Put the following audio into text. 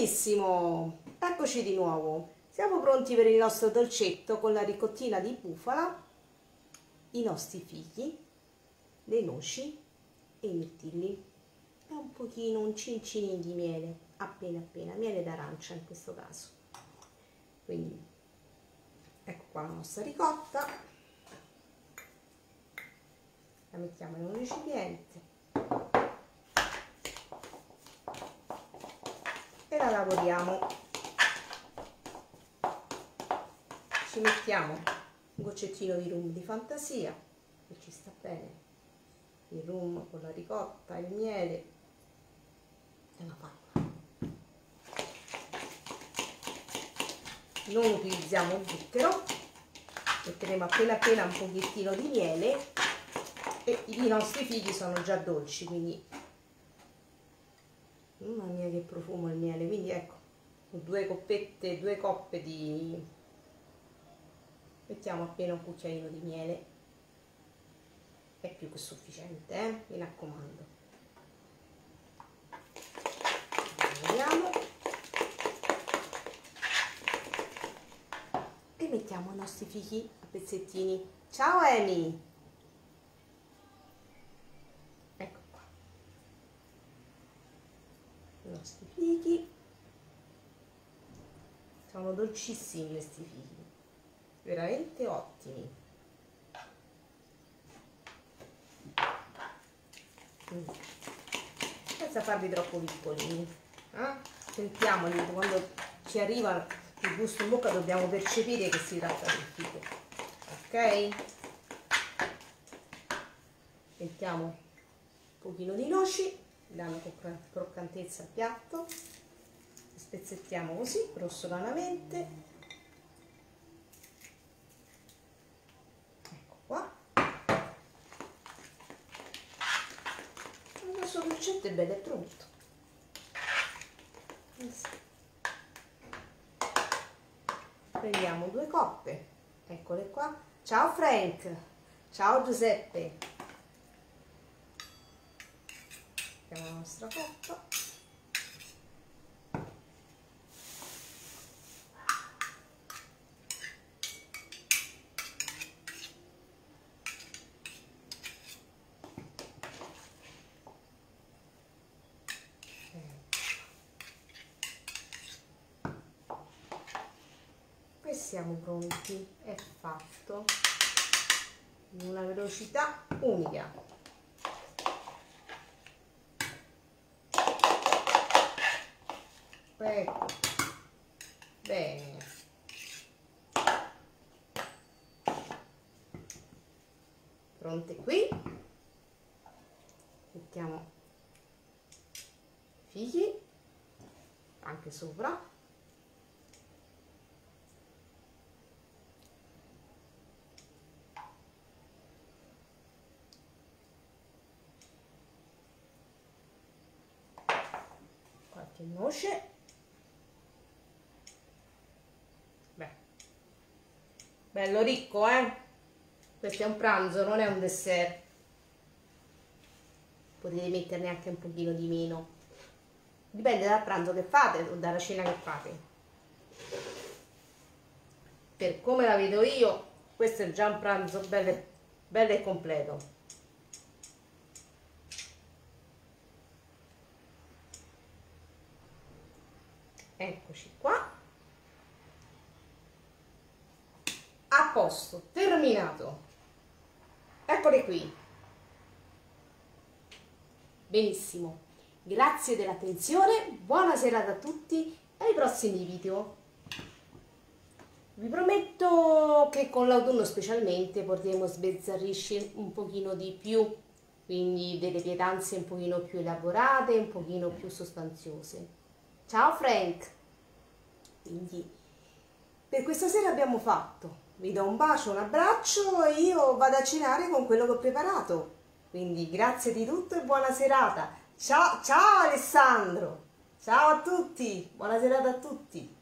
Benissimo, eccoci di nuovo. Siamo pronti per il nostro dolcetto con la ricottina di bufala, i nostri figli, le noci e i mirtilli e un pochino, un cincinin di miele, appena appena, miele d'arancia in questo caso. Quindi ecco qua la nostra ricotta, la mettiamo in un recipiente e la lavoriamo. Ci mettiamo un goccettino di rum di fantasia che ci sta bene. Il rum con la ricotta, il miele e la panna non utilizziamo il zucchero metteremo appena appena un pochettino di miele e i nostri figli sono già dolci quindi mamma mia che profumo il miele. Quindi ecco due coppette due coppe di mettiamo appena un cucchiaino di miele. È più che sufficiente eh? mi raccomando. Vediamo e mettiamo i nostri fichi a pezzettini. Ciao Amy nostri fichi sono dolcissimi questi fichi veramente ottimi mm. senza farli troppo piccolini eh? sentiamoli quando ci arriva il gusto in bocca dobbiamo percepire che si tratta del fico ok mettiamo un pochino di noci danno croccantezza al piatto. Spezzettiamo così grossolanamente ecco qua. Il nostro dolcetto è bello e pronto. Prendiamo due coppe. Eccole qua. Ciao Frank. Ciao Giuseppe mettiamo la nostra coppa siamo pronti. È fatto. In una velocità unica ecco bene. Pronte qui? Mettiamo figli anche sopra. Qualche noce bello ricco eh? Questo è un pranzo non è un dessert. Potete metterne anche un pochino di meno. Dipende dal pranzo che fate o dalla cena che fate. Per come la vedo io questo è già un pranzo bello, bello e completo. Eccoci qua posto, terminato. Eccole qui. Benissimo. Grazie dell'attenzione, buona serata a tutti e ai prossimi video. Vi prometto che con l'autunno specialmente potremo sbezzarrisci un pochino di più, quindi delle pietanze un pochino più elaborate, un pochino più sostanziose. Ciao Frank! Quindi per questa sera abbiamo fatto vi do un bacio, un abbraccio e io vado a cenare con quello che ho preparato. Quindi grazie di tutto e buona serata. Ciao, ciao Alessandro! Ciao a tutti! Buona serata a tutti!